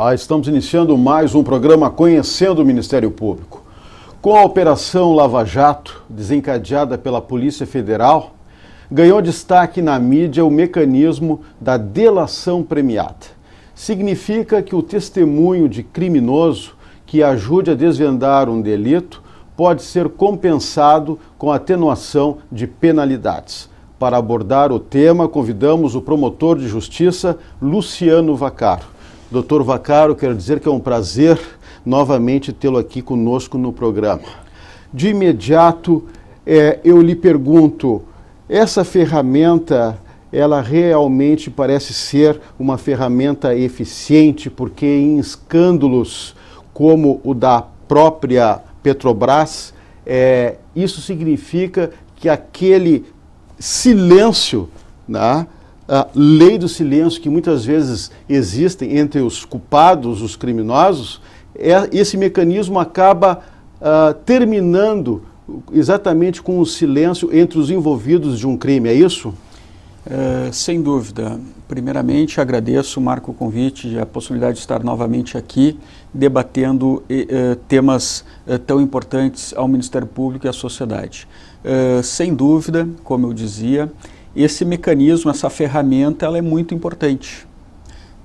Olá, estamos iniciando mais um programa Conhecendo o Ministério Público. Com a Operação Lava Jato, desencadeada pela Polícia Federal, ganhou destaque na mídia o mecanismo da delação premiada. Significa que o testemunho de criminoso que ajude a desvendar um delito pode ser compensado com atenuação de penalidades. Para abordar o tema, convidamos o promotor de justiça Luciano Vacaro. Doutor Vacaro, quero dizer que é um prazer novamente tê-lo aqui conosco no programa. De imediato, é, eu lhe pergunto: essa ferramenta, ela realmente parece ser uma ferramenta eficiente, porque em escândalos como o da própria Petrobras, é, isso significa que aquele silêncio, né, a lei do silêncio que muitas vezes existem entre os culpados, os criminosos, é, esse mecanismo acaba uh, terminando exatamente com o silêncio entre os envolvidos de um crime, é isso? Uh, sem dúvida. Primeiramente, agradeço, Marco, o convite e a possibilidade de estar novamente aqui debatendo uh, temas uh, tão importantes ao Ministério Público e à sociedade. sem dúvida, como eu dizia, esse mecanismo, essa ferramenta, ela é muito importante.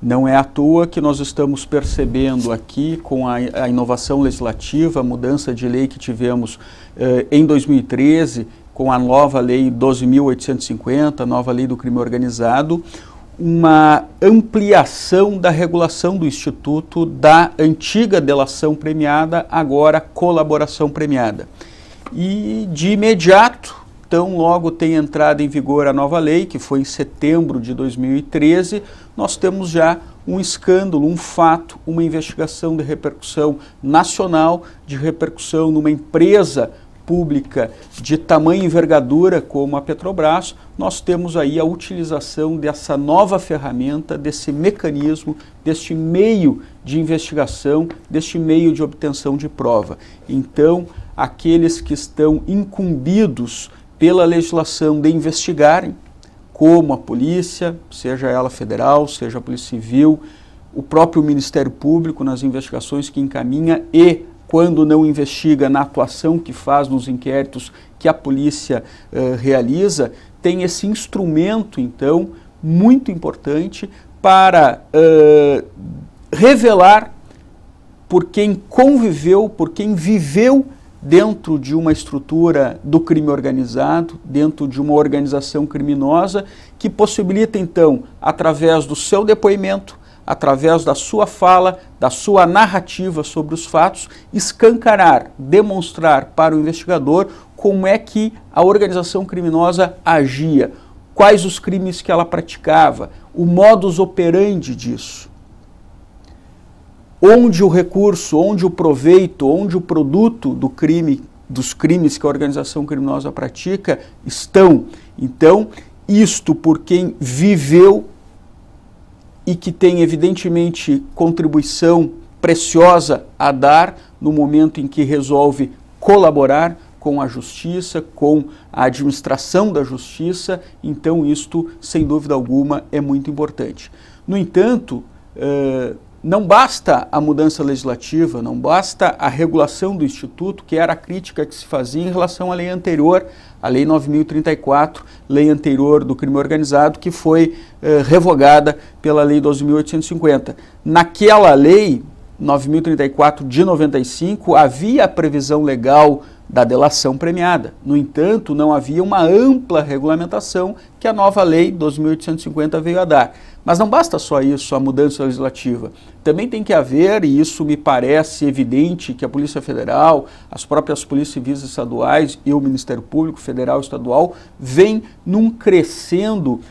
Não é à toa que nós estamos percebendo aqui, com a, a inovação legislativa, a mudança de lei que tivemos eh, em 2013, com a nova lei 12.850, a nova lei do crime organizado, uma ampliação da regulação do Instituto da antiga delação premiada, agora colaboração premiada. E de imediato, tão logo tem entrado em vigor a nova lei, que foi em setembro de 2013, nós temos já um escândalo, um fato, uma investigação de repercussão nacional, de repercussão numa empresa pública de tamanha envergadura como a Petrobras, nós temos aí a utilização dessa nova ferramenta, desse mecanismo, deste meio de investigação, deste meio de obtenção de prova. Então, aqueles que estão incumbidos pela legislação de investigarem, como a polícia, seja ela federal, seja a polícia civil, o próprio Ministério Público nas investigações que encaminha e quando não investiga na atuação que faz nos inquéritos que a polícia uh, realiza, tem esse instrumento, então, muito importante para uh, revelar por quem conviveu, por quem viveu dentro de uma estrutura do crime organizado, dentro de uma organização criminosa, que possibilita, então, através do seu depoimento, através da sua fala, da sua narrativa sobre os fatos, escancarar, demonstrar para o investigador como é que a organização criminosa agia, quais os crimes que ela praticava, o modus operandi disso. Onde o recurso, onde o proveito, onde o produto do crime, dos crimes que a organização criminosa pratica estão. Então, isto por quem viveu e que tem, evidentemente, contribuição preciosa a dar no momento em que resolve colaborar com a justiça, com a administração da justiça, então isto, sem dúvida alguma, é muito importante. No entanto, eh, não basta a mudança legislativa, não basta a regulação do Instituto, que era a crítica que se fazia em relação à lei anterior, a Lei 9.034, lei anterior do crime organizado, que foi eh, revogada pela Lei 12.850. Naquela lei, 9.034 de 95, havia a previsão legal da delação premiada. No entanto, não havia uma ampla regulamentação que a nova lei 2.850 veio a dar. Mas não basta só isso, a mudança legislativa. Também tem que haver, e isso me parece evidente, que a Polícia Federal, as próprias polícias civis estaduais e o Ministério Público Federal e Estadual vêm num crescendo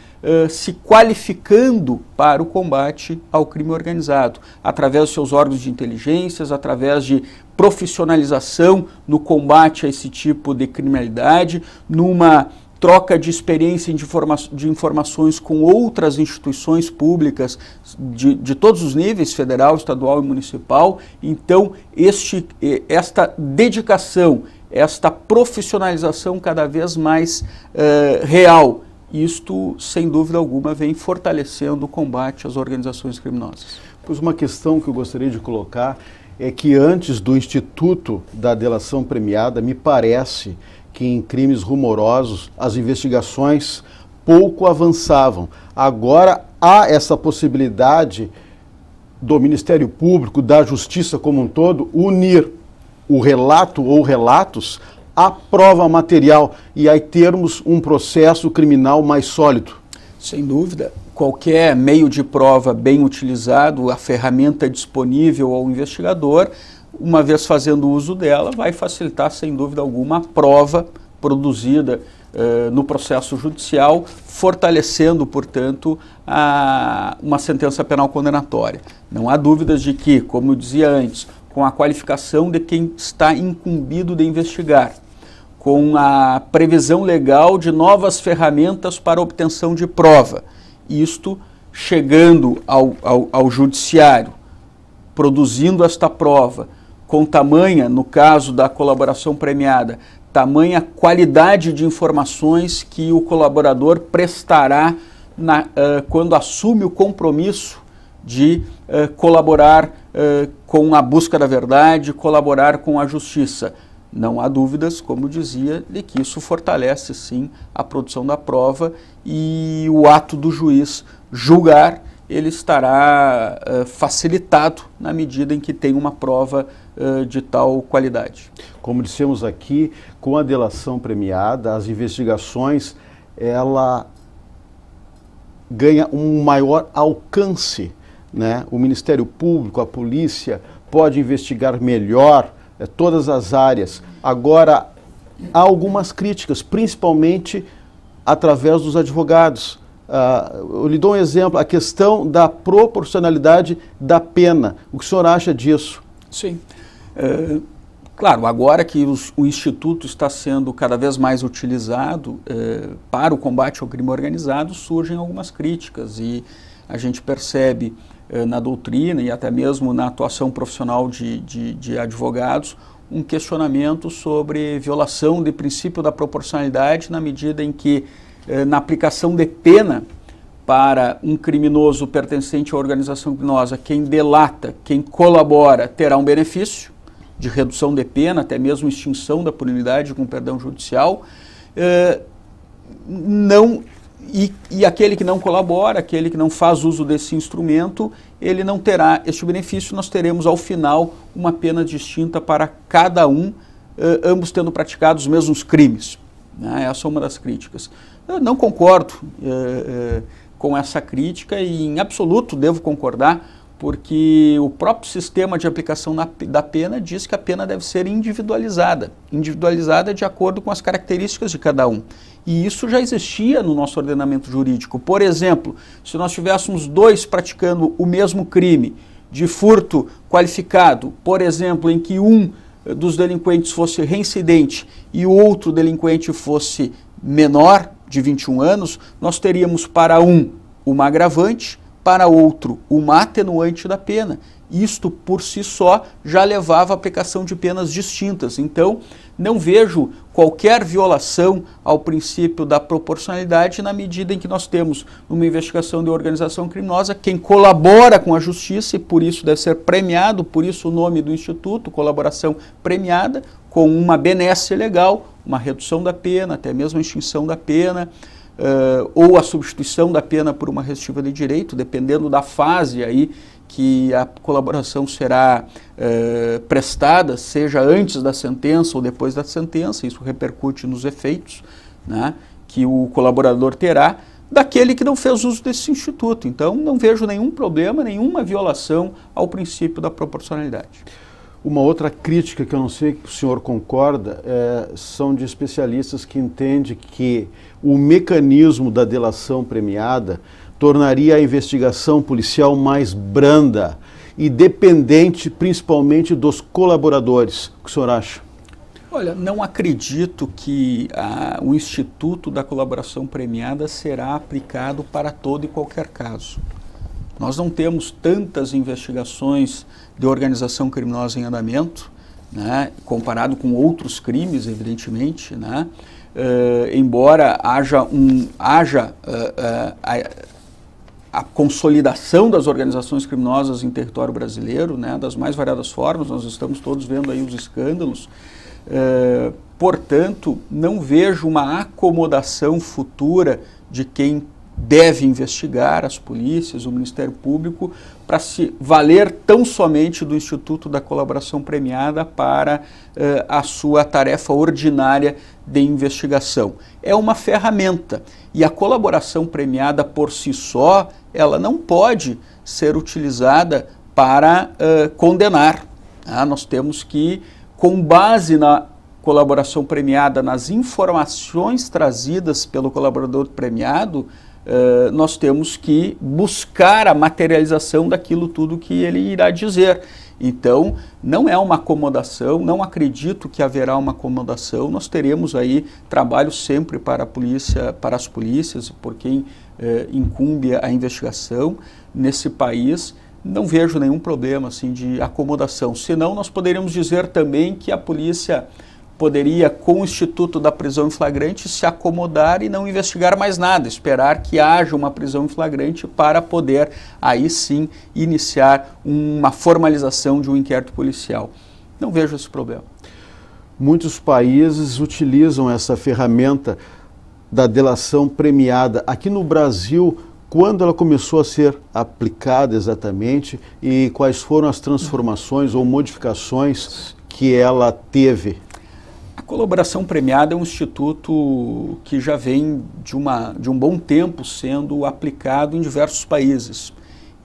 Se qualificando para o combate ao crime organizado, através dos seus órgãos de inteligências, através de profissionalização no combate a esse tipo de criminalidade, numa troca de experiência de, informa de informações com outras instituições públicas de, de, todos os níveis, federal, estadual e municipal. Então, este, esta dedicação, esta profissionalização cada vez mais uh, real, isto, sem dúvida alguma, vem fortalecendo o combate às organizações criminosas. Pois uma questão que eu gostaria de colocar é que antes do Instituto da Delação Premiada, me parece que em crimes rumorosos as investigações pouco avançavam. Agora há essa possibilidade do Ministério Público, da Justiça como um todo, unir o relato ou relatos à prova material e aí termos um processo criminal mais sólido. Sem dúvida. Qualquer meio de prova bem utilizado, a ferramenta disponível ao investigador, uma vez fazendo uso dela, vai facilitar, sem dúvida alguma, a prova produzida eh, no processo judicial, fortalecendo, portanto, a, uma sentença penal condenatória. Não há dúvidas de que, como eu dizia antes, com a qualificação de quem está incumbido de investigar, com a previsão legal de novas ferramentas para obtenção de prova, isto chegando ao, ao, ao judiciário, produzindo esta prova, com tamanha, no caso da colaboração premiada, tamanha qualidade de informações que o colaborador prestará na, uh, quando assume o compromisso de uh, colaborar uh, com a busca da verdade, colaborar com a justiça. Não há dúvidas, como dizia, de que isso fortalece sim a produção da prova e o ato do juiz julgar ele estará uh, facilitado na medida em que tem uma prova uh, de tal qualidade. Como dissemos aqui, com a delação premiada, as investigações ela ganha um maior alcance, né? O Ministério Público, a polícia pode investigar melhor é, todas as áreas. Agora há algumas críticas, principalmente através dos advogados Uh, eu lhe dou um exemplo, a questão da proporcionalidade da pena. O que o senhor acha disso? Sim. É, claro, agora que os, o Instituto está sendo cada vez mais utilizado é, para o combate ao crime organizado, surgem algumas críticas e a gente percebe na doutrina e até mesmo na atuação profissional de, de, de advogados um questionamento sobre violação do princípio da proporcionalidade na medida em que eh, na aplicação de pena para um criminoso pertencente à organização criminosa, quem delata, quem colabora, terá um benefício de redução de pena, até mesmo extinção da punidade com perdão judicial. Eh, não e, e, aquele que não colabora, aquele que não faz uso desse instrumento, ele não terá este benefício. Nós teremos ao final uma pena distinta para cada um, eh, ambos tendo praticado os mesmos crimes. Né? Essa é uma das críticas. Eu não concordo é, é, com essa crítica e, em absoluto, devo concordar, porque o próprio sistema de aplicação na, da pena diz que a pena deve ser individualizada individualizada de acordo com as características de cada um. E isso já existia no nosso ordenamento jurídico. Por exemplo, se nós tivéssemos dois praticando o mesmo crime de furto qualificado, por exemplo, em que um dos delinquentes fosse reincidente e o outro delinquente fosse menor, de 21 anos, nós teríamos para um uma agravante, para outro uma atenuante da pena. Isto por si só já levava à aplicação de penas distintas. Então, não vejo qualquer violação ao princípio da proporcionalidade na medida em que nós temos numa investigação de organização criminosa quem colabora com a justiça e por isso deve ser premiado, por isso o nome do instituto, colaboração premiada, com uma benesse legal, uma redução da pena, até mesmo a extinção da pena, uh, ou a substituição da pena por uma restritiva de direito, dependendo da fase aí que a colaboração será uh, prestada, seja antes da sentença ou depois da sentença, isso repercute nos efeitos né, que o colaborador terá daquele que não fez uso desse instituto. Então, não vejo nenhum problema, nenhuma violação ao princípio da proporcionalidade. Uma outra crítica que eu não sei que o senhor concorda é, são de especialistas que entendem que o mecanismo da delação premiada tornaria a investigação policial mais branda e dependente principalmente dos colaboradores. O que o senhor acha? Olha, não acredito que a, o Instituto da Colaboração Premiada será aplicado para todo e qualquer caso. Nós não temos tantas investigações de organização criminosa em andamento, né, comparado com outros crimes, evidentemente, né, uh, embora haja, um, haja uh, uh, a consolidação das organizações criminosas em território brasileiro, né, das mais variadas formas, nós estamos todos vendo aí os escândalos. Portanto, não vejo uma acomodação futura de quem deve investigar, as polícias, o Ministério Público, para se valer tão somente do Instituto da Colaboração Premiada para uh, a sua tarefa ordinária de investigação. É uma ferramenta e a colaboração premiada por si só, ela não pode ser utilizada para uh, condenar. Ah, nós temos que, com base na colaboração premiada, nas informações trazidas pelo colaborador premiado, uh, nós temos que buscar a materialização daquilo tudo que ele irá dizer. Então, não é uma acomodação, não acredito que haverá uma acomodação. Nós teremos aí trabalho sempre para a polícia, para as polícias, por quem eh, incumbe a investigação nesse país. Não vejo nenhum problema assim de acomodação. Senão, nós poderíamos dizer também que a polícia poderia, com o Instituto da Prisão em Flagrante, se acomodar e não investigar mais nada, esperar que haja uma prisão em flagrante para poder, aí sim, iniciar uma formalização de um inquérito policial. Não vejo esse problema. Muitos países utilizam essa ferramenta da delação premiada. Aqui no Brasil, quando ela começou a ser aplicada exatamente e quais foram as transformações ou modificações que ela teve? Colaboração premiada é um instituto que já vem de, uma, de um bom tempo sendo aplicado em diversos países.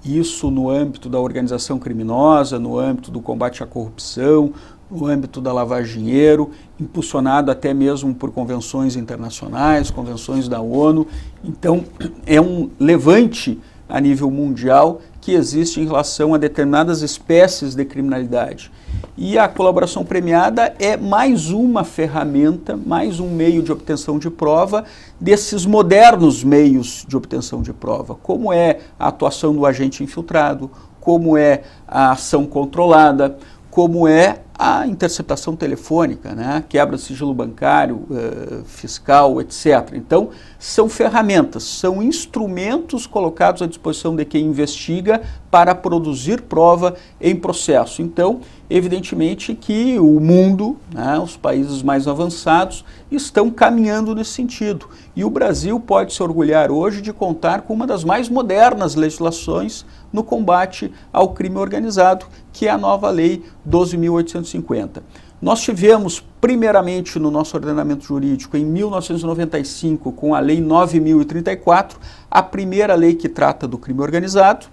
Isso no âmbito da organização criminosa, no âmbito do combate à corrupção, no âmbito da lavagem de dinheiro, impulsionado até mesmo por convenções internacionais, convenções da ONU. Então, é um levante a nível mundial que existe em relação a determinadas espécies de criminalidade. E a colaboração premiada é mais uma ferramenta, mais um meio de obtenção de prova desses modernos meios de obtenção de prova, como é a atuação do agente infiltrado, como é a ação controlada, como é a interceptação telefônica, né? quebra de sigilo bancário, uh, fiscal, etc. Então, são ferramentas, são instrumentos colocados à disposição de quem investiga para produzir prova em processo. Então, evidentemente que o mundo, né, os países mais avançados, estão caminhando nesse sentido. E o Brasil pode se orgulhar hoje de contar com uma das mais modernas legislações no combate ao crime organizado, que é a nova Lei 12.850. Nós tivemos, primeiramente, no nosso ordenamento jurídico, em 1995, com a Lei 9.034, a primeira lei que trata do crime organizado,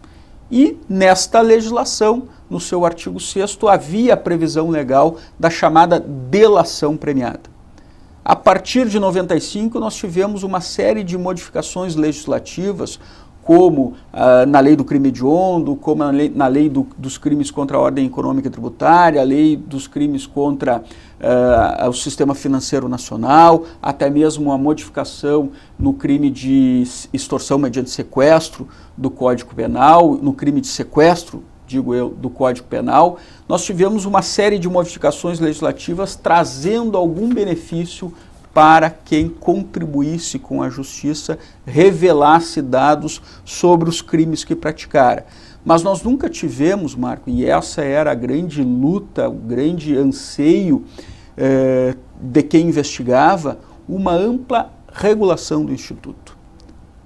e nesta legislação, no seu artigo 6, havia a previsão legal da chamada delação premiada. A partir de 95, nós tivemos uma série de modificações legislativas, como ah, na lei do crime hediondo, como na lei, na lei do, dos crimes contra a ordem econômica e tributária, a lei dos crimes contra ah, o sistema financeiro nacional, até mesmo a modificação no crime de extorsão mediante sequestro do Código Penal, no crime de sequestro, digo eu, do Código Penal, nós tivemos uma série de modificações legislativas trazendo algum benefício para quem contribuísse com a justiça, revelasse dados sobre os crimes que praticara. Mas nós nunca tivemos, Marco, e essa era a grande luta, o grande anseio eh, de quem investigava, uma ampla regulação do Instituto,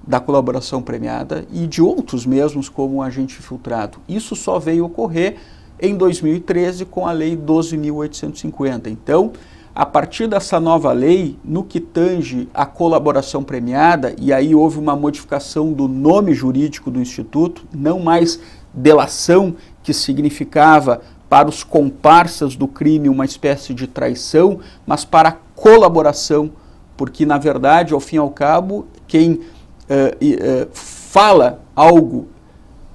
da colaboração premiada e de outros mesmos, como o agente filtrado. Isso só veio ocorrer em 2013 com a Lei 12.850. Então, a partir dessa nova lei, no que tange a colaboração premiada, e aí houve uma modificação do nome jurídico do Instituto, não mais delação, que significava para os comparsas do crime uma espécie de traição, mas para colaboração, porque na verdade, ao fim e ao cabo, quem uh, uh, fala algo,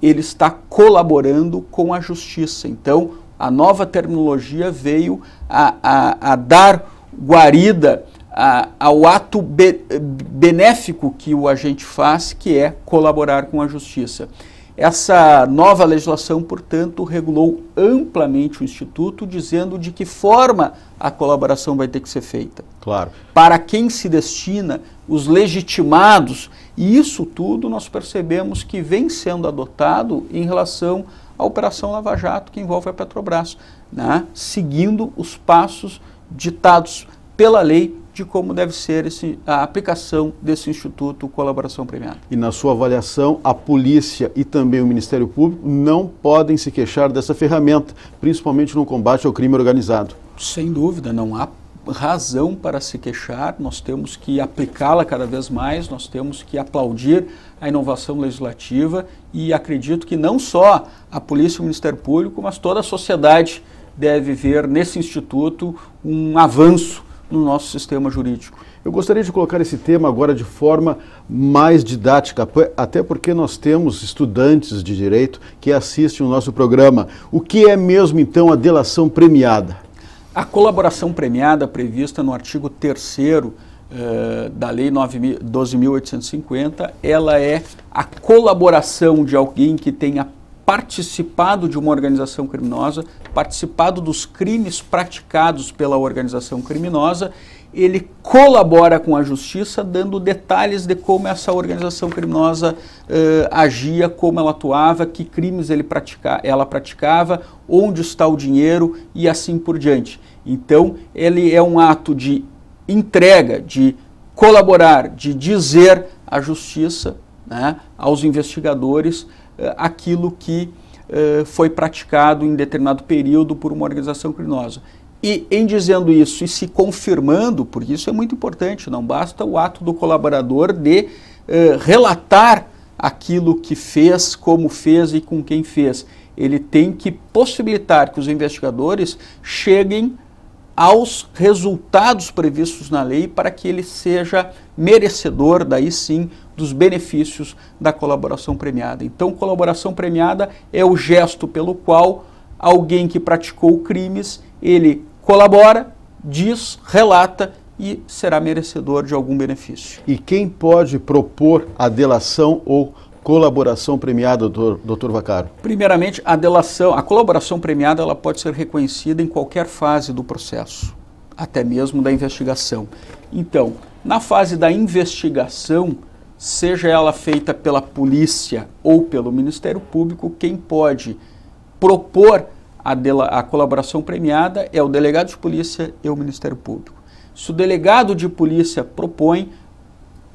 ele está colaborando com a justiça. Então, a nova terminologia veio a, a, a dar guarida a, ao ato be, benéfico que o agente faz, que é colaborar com a justiça. Essa nova legislação, portanto, regulou amplamente o Instituto, dizendo de que forma a colaboração vai ter que ser feita. Claro. Para quem se destina os legitimados E isso tudo nós percebemos que vem sendo adotado em relação à Operação Lava Jato, que envolve a Petrobras, né? seguindo os passos ditados pela lei de como deve ser esse, a aplicação desse Instituto Colaboração Premiada. E na sua avaliação, a polícia e também o Ministério Público não podem se queixar dessa ferramenta, principalmente no combate ao crime organizado. Sem dúvida, não há razão para se queixar, nós temos que aplicá-la cada vez mais, nós temos que aplaudir a inovação legislativa e acredito que não só a polícia e o Ministério Público, mas toda a sociedade deve ver nesse instituto um avanço no nosso sistema jurídico. Eu gostaria de colocar esse tema agora de forma mais didática, até porque nós temos estudantes de direito que assistem o nosso programa. O que é mesmo então a delação premiada? A colaboração premiada prevista no artigo 3 uh, da Lei 12.850, ela é a colaboração de alguém que tenha participado de uma organização criminosa, participado dos crimes praticados pela organização criminosa, ele colabora com a justiça, dando detalhes de como essa organização criminosa uh, agia, como ela atuava, que crimes ele pratica, ela praticava, onde está o dinheiro e assim por diante. Então, ele é um ato de entrega, de colaborar, de dizer à justiça, né, aos investigadores, eh, aquilo que eh, foi praticado em determinado período por uma organização criminosa. E em dizendo isso e se confirmando, porque isso é muito importante, não basta o ato do colaborador de eh, relatar aquilo que fez, como fez e com quem fez. Ele tem que possibilitar que os investigadores cheguem aos resultados previstos na lei para que ele seja merecedor, daí sim, dos benefícios da colaboração premiada. Então, colaboração premiada é o gesto pelo qual alguém que praticou crimes, ele colabora, diz, relata e será merecedor de algum benefício. E quem pode propor a delação ou colaboração premiada, doutor, doutor Vacaro? Primeiramente, a delação, a colaboração premiada, ela pode ser reconhecida em qualquer fase do processo, até mesmo da investigação. Então, na fase da investigação, seja ela feita pela polícia ou pelo Ministério Público, quem pode propor a, a colaboração premiada é o delegado de polícia e o Ministério Público. Se o delegado de polícia propõe,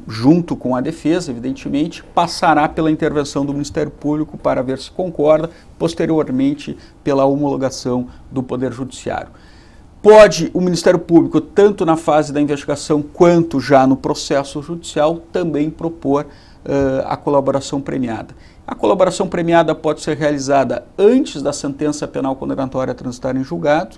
junto com a defesa, evidentemente, passará pela intervenção do Ministério Público para ver se concorda, posteriormente pela homologação do Poder Judiciário. Pode o Ministério Público, tanto na fase da investigação quanto já no processo judicial, também propor uh, a colaboração premiada. A colaboração premiada pode ser realizada antes da sentença penal condenatória transitar em julgado,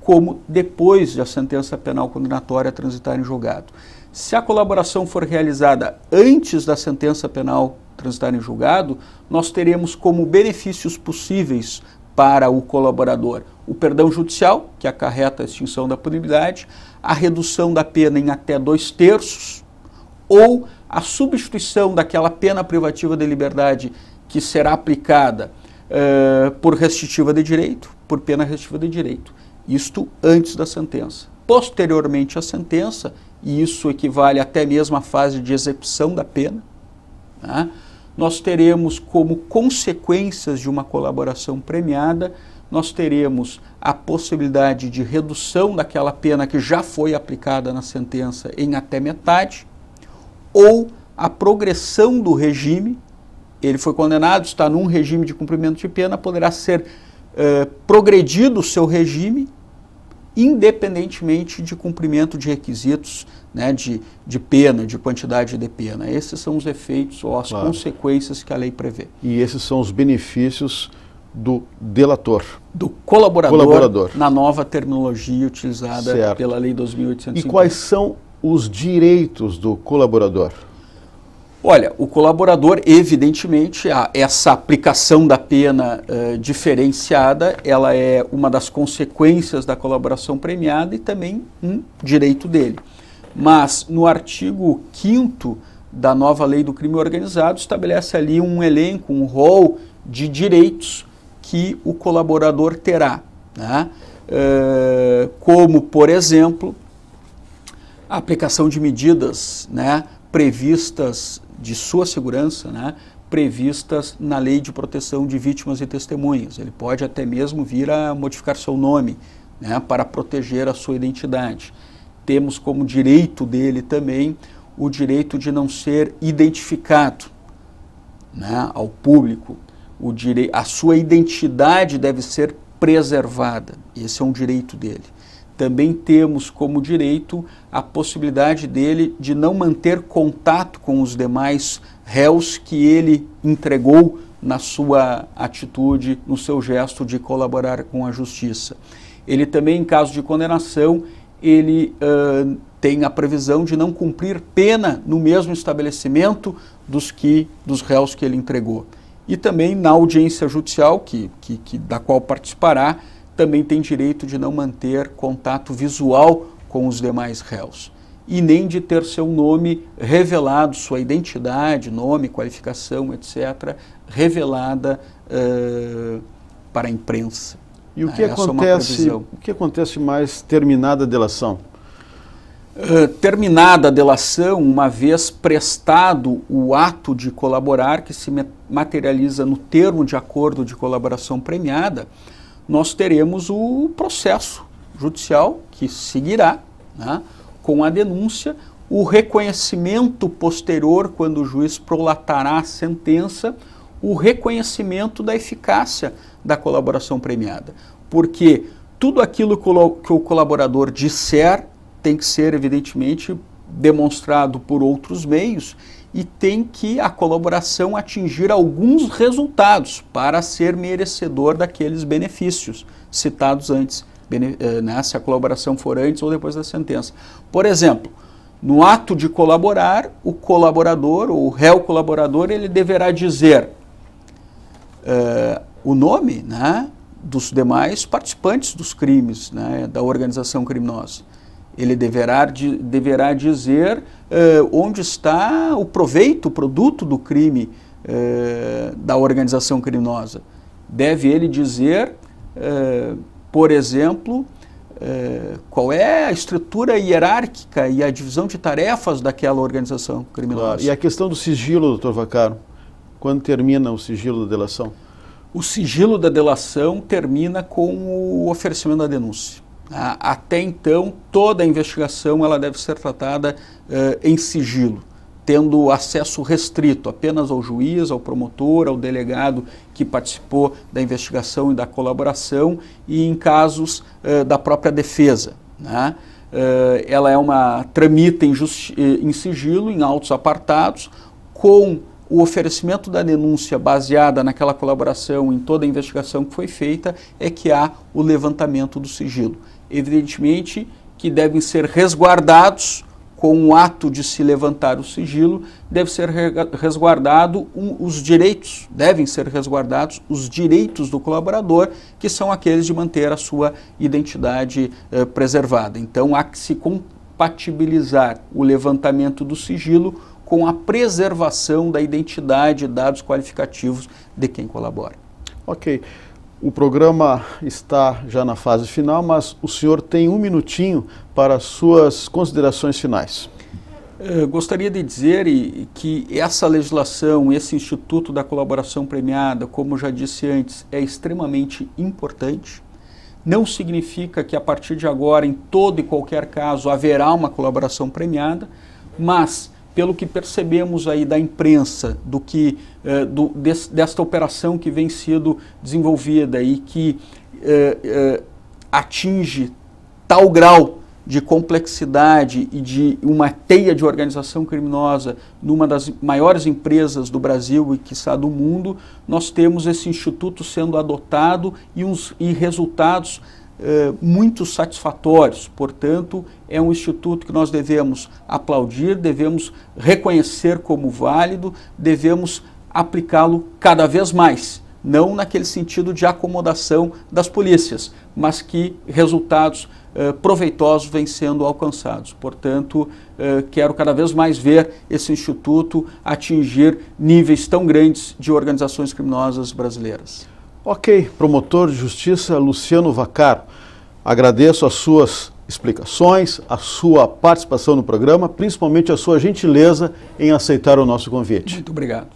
como depois da sentença penal condenatória transitar em julgado. Se a colaboração for realizada antes da sentença penal transitar em julgado, nós teremos como benefícios possíveis para o colaborador o perdão judicial, que acarreta a extinção da punibilidade, a redução da pena em até dois terços, ou a substituição daquela pena privativa de liberdade que será aplicada uh, por restritiva de direito, por pena restritiva de direito. Isto antes da sentença. Posteriormente à sentença, e isso equivale até mesmo à fase de execução da pena, né? Nós teremos como consequências de uma colaboração premiada, nós teremos a possibilidade de redução daquela pena que já foi aplicada na sentença em até metade, ou a progressão do regime, ele foi condenado, está num regime de cumprimento de pena, poderá ser eh, progredido o seu regime independentemente de cumprimento de requisitos né, de, de pena, de quantidade de pena. Esses são os efeitos ou as claro. consequências que a lei prevê. E esses são os benefícios do delator. Do colaborador, colaborador. na nova terminologia utilizada certo. pela Lei 2.850. E quais são os direitos do colaborador? Olha, o colaborador, evidentemente, a, essa aplicação da pena uh, diferenciada, ela é uma das consequências da colaboração premiada e também um direito dele. Mas no artigo 5 da nova lei do crime organizado estabelece ali um elenco, um rol de direitos que o colaborador terá. Né? Uh, como, por exemplo, a aplicação de medidas né, previstas de sua segurança, né, previstas na Lei de Proteção de Vítimas e Testemunhas. Ele pode até mesmo vir a modificar seu nome né, para proteger a sua identidade. Temos como direito dele também o direito de não ser identificado né, ao público. O direi a sua identidade deve ser preservada. Esse é um direito dele. Também temos como direito a possibilidade dele de não manter contato com os demais réus que ele entregou na sua atitude, no seu gesto de colaborar com a justiça. Ele também, em caso de condenação, ele uh, tem a previsão de não cumprir pena no mesmo estabelecimento dos que dos réus que ele entregou. E também na audiência judicial, que, que, que da qual participará, também tem direito de não manter contato visual com os demais réus e nem de ter seu nome revelado, sua identidade, nome, qualificação, etc., revelada uh, para a imprensa. E o que, ah, acontece, é o que acontece mais terminada a delação? Uh, terminada a delação, uma vez prestado o ato de colaborar, que se materializa no termo de acordo de colaboração premiada, nós teremos o processo judicial que seguirá, né? com a denúncia, o reconhecimento posterior, quando o juiz prolatará a sentença, o reconhecimento da eficácia da colaboração premiada. Porque tudo aquilo que o colaborador disser tem que ser, evidentemente, demonstrado por outros meios e tem que a colaboração atingir alguns resultados para ser merecedor daqueles benefícios citados antes. Eh, né, se a colaboração for antes ou depois da sentença. Por exemplo, no ato de colaborar, o colaborador, o réu colaborador, ele deverá dizer uh, o nome né, dos demais participantes dos crimes, né, da organização criminosa. Ele deverá, de, deverá dizer uh, onde está o proveito, o produto do crime uh, da organização criminosa. Deve ele dizer por exemplo, qual é a estrutura hierárquica e a divisão de tarefas daquela organização criminosa. Claro. E a questão do sigilo, doutor Vacaro, quando termina o sigilo da delação? O sigilo da delação termina com o oferecimento da denúncia. Até então, toda a investigação ela deve ser tratada uh, em sigilo tendo acesso restrito apenas ao juiz, ao promotor, ao delegado que participou da investigação e da colaboração e em casos uh, da própria defesa. Né? Uh, ela é uma tramita em, em sigilo, em autos apartados, com o oferecimento da denúncia baseada naquela colaboração em toda a investigação que foi feita, é que há o levantamento do sigilo. Evidentemente que devem ser resguardados com o ato de se levantar o sigilo, deve ser resguardado um, os direitos, devem ser resguardados os direitos do colaborador, que são aqueles de manter a sua identidade eh, preservada. Então há que se compatibilizar o levantamento do sigilo com a preservação da identidade e dados qualificativos de quem colabora. Ok. O programa está já na fase final, mas o senhor tem um minutinho para suas considerações finais. Eu gostaria de dizer que essa legislação, esse Instituto da Colaboração Premiada, como já disse antes, é extremamente importante. Não significa que a partir de agora, em todo e qualquer caso, haverá uma colaboração premiada, mas pelo que percebemos aí da imprensa, do que eh, do, des, desta operação que vem sendo desenvolvida e que eh, eh, atinge tal grau de complexidade e de uma teia de organização criminosa numa das maiores empresas do Brasil e quiçá do mundo, nós temos esse instituto sendo adotado e, uns, e resultados eh, muito satisfatórios. Portanto, é um instituto que nós devemos aplaudir, devemos reconhecer como válido, devemos aplicá-lo cada vez mais. Não naquele sentido de acomodação das polícias, mas que resultados eh, proveitosos vêm sendo alcançados. Portanto, eh, quero cada vez mais ver esse instituto atingir níveis tão grandes de organizações criminosas brasileiras. Ok, promotor de justiça Luciano Vacaro, agradeço as suas explicações, a sua participação no programa, principalmente a sua gentileza em aceitar o nosso convite. Muito obrigado.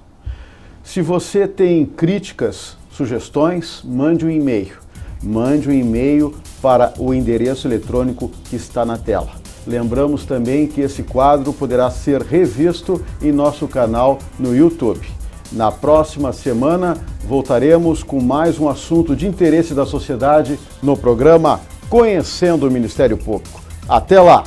Se você tem críticas, sugestões, mande um e-mail. Mande um e-mail para o endereço eletrônico que está na tela. Lembramos também que esse quadro poderá ser revisto em nosso canal no YouTube. Na próxima semana voltaremos com mais um assunto de interesse da sociedade no programa Conhecendo o Ministério Público. Até lá!